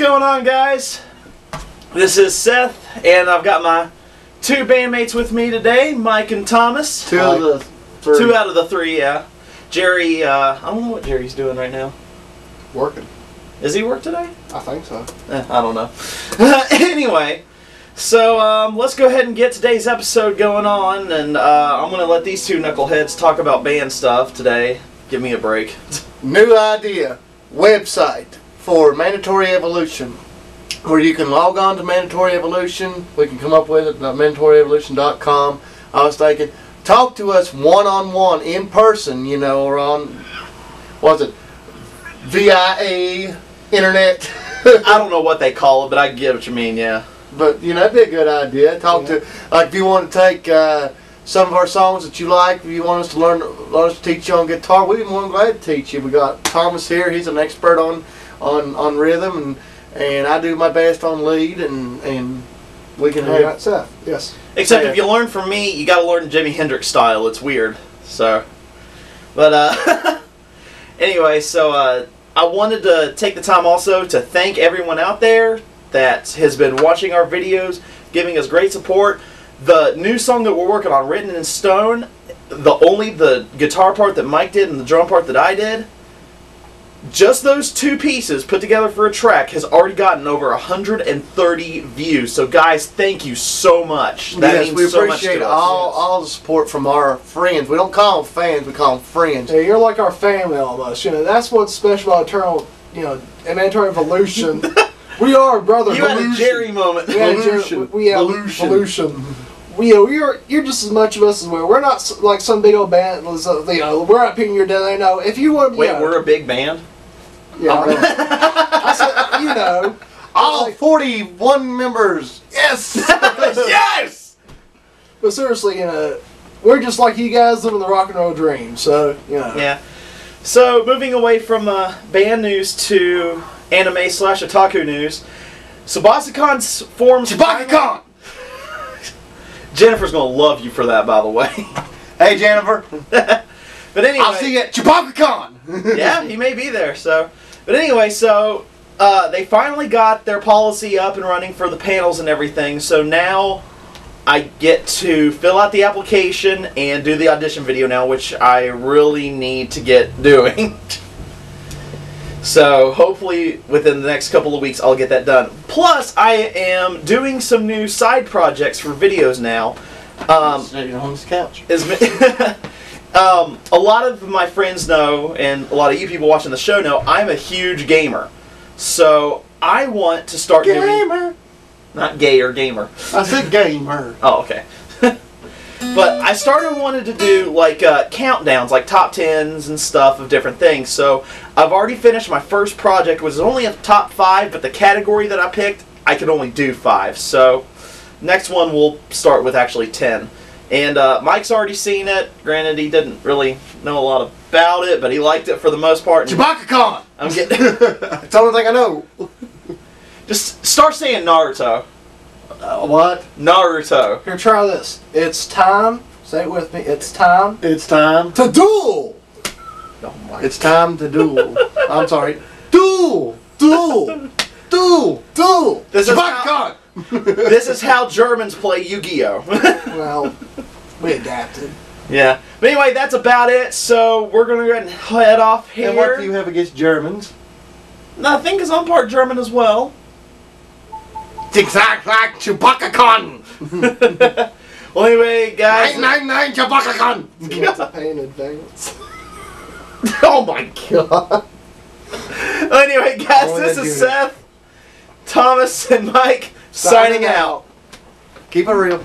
what's going on, guys? This is Seth, and I've got my two bandmates with me today, Mike and Thomas. Two of the three. Two out of the three, yeah. Jerry, uh, I don't know what Jerry's doing right now. working. Is he work today? I think so. Eh, I don't know. anyway, so um, let's go ahead and get today's episode going on, and uh, I'm gonna let these two knuckleheads talk about band stuff today. Give me a break. New idea. Website for Mandatory Evolution. Where you can log on to Mandatory Evolution. We can come up with it at mandatoryevolution.com. I was thinking, talk to us one on one in person, you know, or on, was it, VIA, internet. I don't know what they call it, but I get what you mean. Yeah. But you know, that'd be a good idea. Talk to like if you want to take uh, some of our songs that you like, if you want us to learn, learn us to teach you on guitar, we'd be more than glad to teach you. We got Thomas here; he's an expert on on on rhythm, and and I do my best on lead, and and we can And we have. got Seth. Yes. Except Yeah. if you learn from me, you got to learn Jimi Hendrix style. It's weird. So, but uh, anyway, so uh, I wanted to take the time also to thank everyone out there that has been watching our videos, giving us great support. The new song that we're working on, written in stone, the only the guitar part that Mike did and the drum part that I did. Just those two pieces put together for a track has already gotten over 130 views. So, guys, thank you so much. That yes, means we so much appreciate to all yes. all the support from our friends. We don't call them fans; we call them friends. Yeah, you're like our family almost. You know, that's what's special about Eternal, you know, Mandatory Evolution. we are brother. You had a Jerry moment. We had a Jer- Evolution. We have Evolution. Evolution. We, uh, you know, you're you're just as much of us as we are. We're not like some big old band. You know, we're not picking your day. No, if you want, Wait, you know, we're a big band. Yeah, I. I said, you know, All like- 41 members. Yes. yes. but seriously, you know, we're just like you guys living the rock and roll dream. So, you know, Yeah. So moving away from uh, band news to anime slash otaku news, Tsubasacon's forms. Chewbacca Jennifer's gonna love you for that, by the way. Hey Jennifer, but anyway, I'll see you at Chewbacca Con. yeah, he may be there. So, but anyway, so uh, they finally got their policy up and running for the panels and everything. So now I get to fill out the application and do the audition video now, which I really need to get doing. so hopefully within the next couple of weeks I'll get that done. Plus, I am doing some new side projects for videos now. Um, Sitting on this couch. is um, a lot of my friends know, and a lot of you people watching the show know, I'm a huge gamer. So I want to start doing Gamer. not gay or gamer. I said gamer. Oh, okay. but I started wanted to do like uh, countdowns, like top tens and stuff of different things. So I've already finished my first project, which is only a top five, but the category that I picked, I could only do five. So next one we'll start with actually ten. And uh, Mike's already seen it. Granted, he didn't really know a lot about it, but he liked it for the most part. and Chewbacca Con. I'm getting That's the only thing I know. just start saying Naruto. Uh, what? Naruto. here, try this. It's time. Say it with me. It's time It's time. to duel. Oh my It's time to duel. I'm sorry. Duel. Duel. Duel. Duel. This is Chewbacca how- Con. this is how Germans play Yu-Gi-Oh. Well, we adapted. yeah. But anyway, that's about it. So we're gonna go ahead and head off here. And what do you have against Germans? Nothing, because I'm part German as well. Zigzag like Chewbacca Con. Well, anyway, guys. Nine nine nine Chewbacca Con. You have to pay in advance. oh my god. anyway, guys, Only this is unit. Seth, Thomas, and Mike signing out. Keep it real.